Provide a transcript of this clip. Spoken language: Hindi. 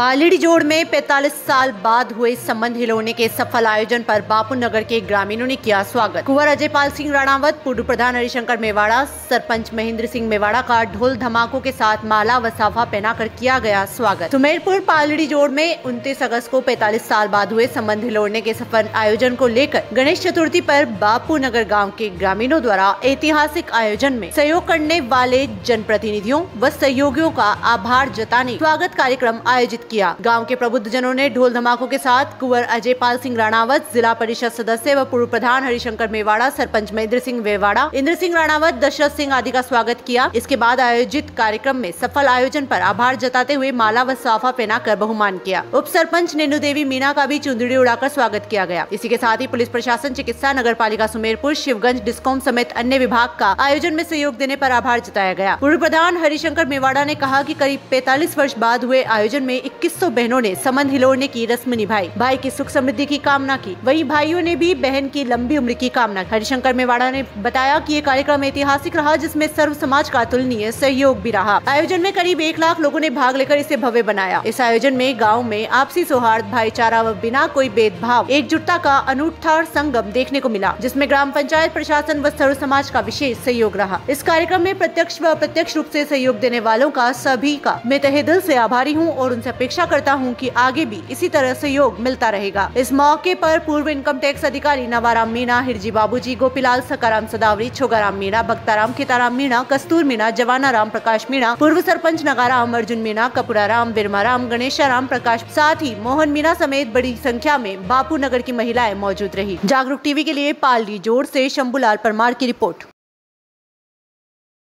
पालड़ी जोड़ में 45 साल बाद हुए संबंध हिलौने के सफल आयोजन पर बापू नगर के ग्रामीणों ने किया स्वागत। कुंवर अजयपाल सिंह राणावत, पूर्व प्रधान हरिशंकर मेवाड़ा, सरपंच महेंद्र सिंह मेवाड़ा का ढोल धमाकों के साथ माला व साफा पहनाकर किया गया स्वागत। सुमेरपुर पालड़ी जोड़ में उनतीस अगस्त को 45 साल बाद हुए संबंध हिलोड़ने के सफल आयोजन को लेकर गणेश चतुर्थी आरोप बापू नगर गाँव के ग्रामीणों द्वारा ऐतिहासिक आयोजन में सहयोग करने वाले जनप्रतिनिधियों व सहयोगियों का आभार जताने स्वागत कार्यक्रम आयोजित किया। गाँव के प्रबुद्ध जनों ने ढोल धमाकों के साथ कुंवर अजय पाल सिंह राणावत, जिला परिषद सदस्य व पूर्व प्रधान हरिशंकर मेवाड़ा, सरपंच महेंद्र सिंह मेवाड़ा इंद्र सिंह राणावत, दशरथ सिंह आदि का स्वागत किया। इसके बाद आयोजित कार्यक्रम में सफल आयोजन पर आभार जताते हुए माला व साफा पहना कर बहुमान किया। उप सरपंच नेनू देवी मीना का भी चुंदड़ी उड़ाकर स्वागत किया गया। इसी के साथ ही पुलिस प्रशासन, चिकित्सा नगर पालिका सुमेरपुर, शिवगंज, डिस्कॉम समेत अन्य विभाग का आयोजन में सहयोग देने पर आभार जताया गया। पूर्व प्रधान हरिशंकर मेवाड़ा ने कहा कि करीब 45 वर्ष बाद हुए आयोजन में 2100 बहनों ने संबंध हिलोड़ने की रस्म निभाई। भाई की सुख समृद्धि की कामना की। वहीं भाइयों ने भी बहन की लंबी उम्र की कामना हरिशंकर मेवाड़ा ने बताया कि ये कार्यक्रम ऐतिहासिक रहा, जिसमें सर्व समाज का अतुलनीय सहयोग भी रहा। आयोजन में करीब एक लाख लोगों ने भाग लेकर इसे भव्य बनाया। इस आयोजन में गाँव में आपसी सौहार्द, भाईचारा व बिना कोई भेदभाव, एकजुटता का अनूठा संगम देखने को मिला, जिसमें ग्राम पंचायत प्रशासन व सर्व समाज का विशेष सहयोग रहा। इस कार्यक्रम में प्रत्यक्ष व अप्रत्यक्ष रूप से सहयोग देने वालों का सभी का मैं तहे दिल से आभारी हूँ और उनसे अपेक्षा करता हूँ कि आगे भी इसी तरह सहयोग मिलता रहेगा। इस मौके पर पूर्व इनकम टैक्स अधिकारी नवाराम मीणा, हिरजी बाबूजी, गोपीलाल सकाराम सदावरी, छोगाराम मीणा, भक्ताराम, खेताराम मीणा, कस्तूर मीणा जवाना राम प्रकाश मीणा, पूर्व सरपंच नगाराम, अर्जुन मीणा कपुरा राम बिरमा राम गणेशा राम प्रकाश, साथ ही मोहन मीणा समेत बड़ी संख्या में बापू नगर की महिलाएँ मौजूद रही। जागरूक टीवी के लिए पालड़ी जोड़ से शंभूलाल परमार की रिपोर्ट।